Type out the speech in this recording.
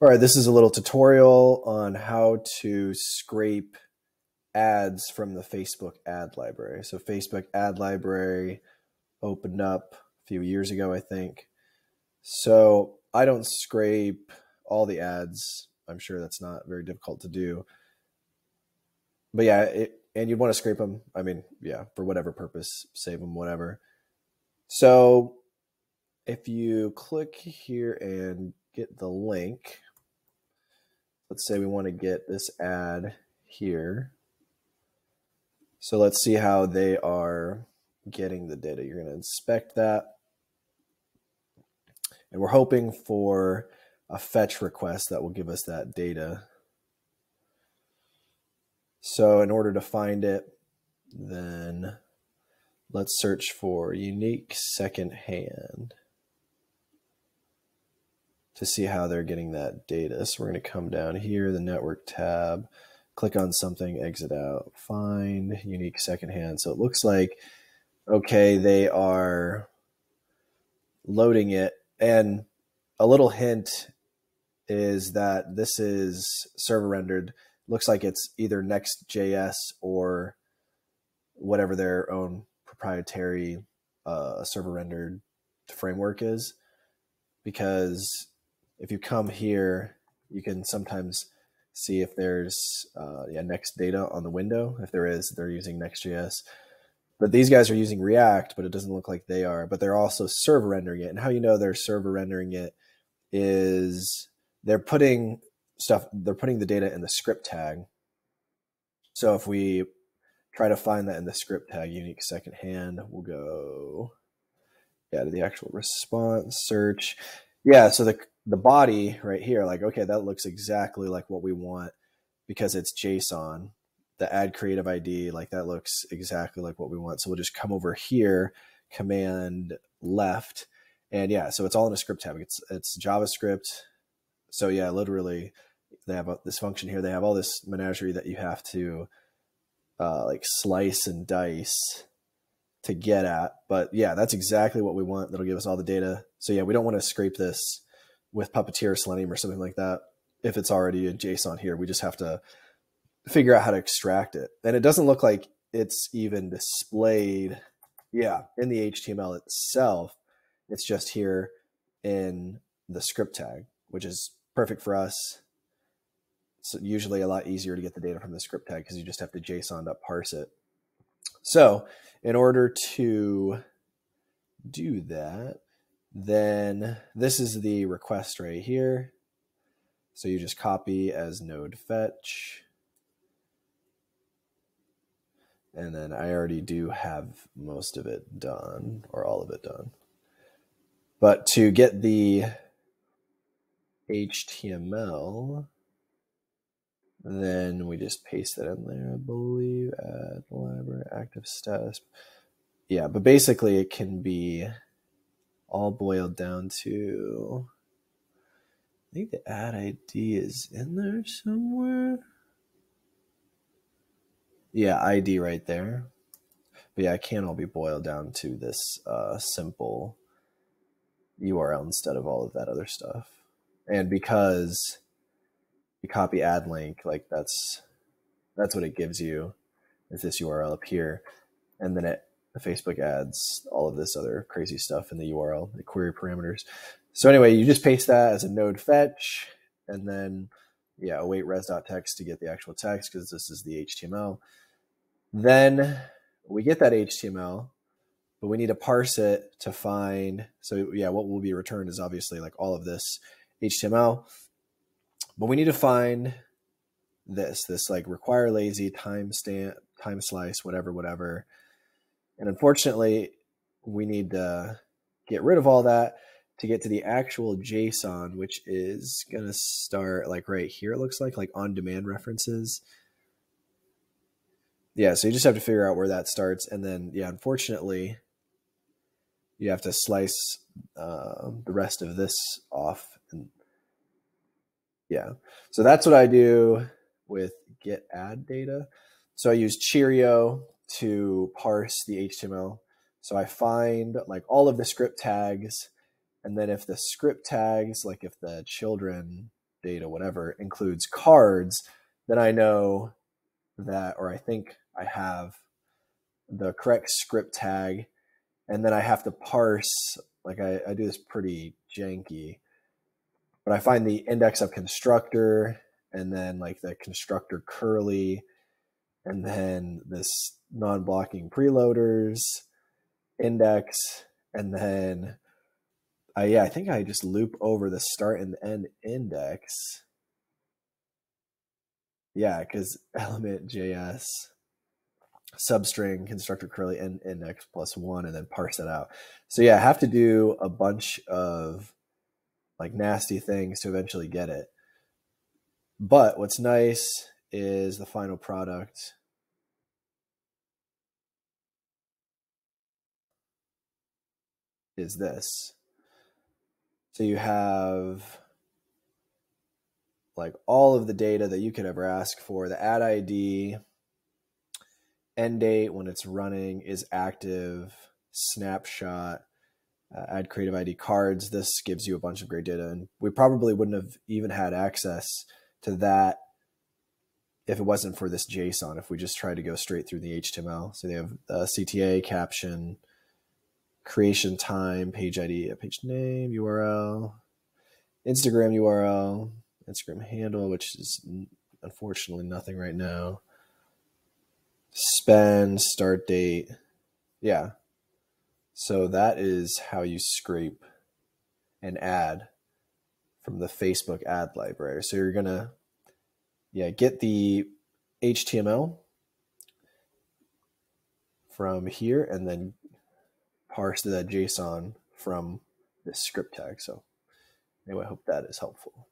All right, this is a little tutorial on how to scrape ads from the Facebook ad library. So Facebook ad library opened up a few years ago, I think. So I don't scrape all the ads. I'm sure that's not very difficult to do. But yeah, it, and you'd want to scrape them. I mean, yeah, for whatever purpose, save them, whatever. So if you click here and get the link, let's say we want to get this ad here. So let's see how they are getting the data. You're going to inspect that. And we're hoping for a fetch request that will give us that data. So in order to find it, then let's search for unique second hand to see how they're getting that data. So we're going to come down here, the network tab, click on something, exit out, find unique secondhand. So it looks like, okay, they are loading it. And a little hint is that this is server rendered. Looks like it's either Next.js or whatever their own proprietary uh, server rendered framework is because if you come here, you can sometimes see if there's uh, yeah, next data on the window. If there is, they're using Next.js. But these guys are using React, but it doesn't look like they are. But they're also server rendering it. And how you know they're server rendering it is they're putting stuff, they're putting the data in the script tag. So if we try to find that in the script tag, unique second hand, we'll go yeah to the actual response search. Yeah, so the the body right here, like, okay, that looks exactly like what we want because it's JSON. The ad creative ID, like that looks exactly like what we want. So we'll just come over here, command left, and yeah, so it's all in a script tab. It's it's JavaScript. So yeah, literally, they have this function here. They have all this menagerie that you have to uh, like slice and dice to get at. But yeah, that's exactly what we want. That'll give us all the data. So yeah, we don't want to scrape this with Puppeteer or Selenium or something like that. If it's already a JSON here, we just have to figure out how to extract it. And it doesn't look like it's even displayed, yeah, in the HTML itself. It's just here in the script tag, which is perfect for us. It's usually a lot easier to get the data from the script tag because you just have to JSON parse it. So in order to do that, then this is the request right here. So you just copy as node fetch. And then I already do have most of it done or all of it done. But to get the HTML, then we just paste that in there, I believe, at library active status. Yeah, but basically it can be all boiled down to I think the ad ID is in there somewhere. Yeah, ID right there. But yeah, it can all be boiled down to this uh, simple URL instead of all of that other stuff. And because you copy ad link, like that's that's what it gives you is this URL up here. And then it the Facebook ads, all of this other crazy stuff in the URL, the query parameters. So anyway, you just paste that as a node fetch, and then yeah, await res.text to get the actual text because this is the HTML. Then we get that HTML, but we need to parse it to find. So yeah, what will be returned is obviously like all of this HTML, but we need to find this, this like require lazy timestamp, time slice, whatever, whatever and unfortunately, we need to get rid of all that to get to the actual JSON, which is going to start like right here, it looks like, like on demand references. Yeah, so you just have to figure out where that starts. And then, yeah, unfortunately, you have to slice uh, the rest of this off. And yeah, so that's what I do with get ad data. So I use Cheerio to parse the HTML. So I find like all of the script tags, and then if the script tags, like if the children data, whatever, includes cards, then I know that, or I think I have the correct script tag, and then I have to parse. Like I, I do this pretty janky, but I find the index of constructor, and then like the constructor curly, and then this non-blocking preloaders index, and then uh, yeah, I think I just loop over the start and end index. Yeah, because element JS substring constructor curly end index plus one and then parse that out. So yeah, I have to do a bunch of like nasty things to eventually get it. But what's nice is the final product is this. So you have like all of the data that you could ever ask for. The ad ID, end date when it's running is active, snapshot, uh, ad creative ID cards. This gives you a bunch of great data. And we probably wouldn't have even had access to that if it wasn't for this JSON, if we just tried to go straight through the HTML. So they have CTA, caption, creation time, page ID, a page name, URL, Instagram URL, Instagram handle, which is unfortunately nothing right now. Spend, start date. Yeah. So that is how you scrape an ad from the Facebook ad library. So you're going to yeah, get the HTML from here and then parse that JSON from this script tag. So anyway, I hope that is helpful.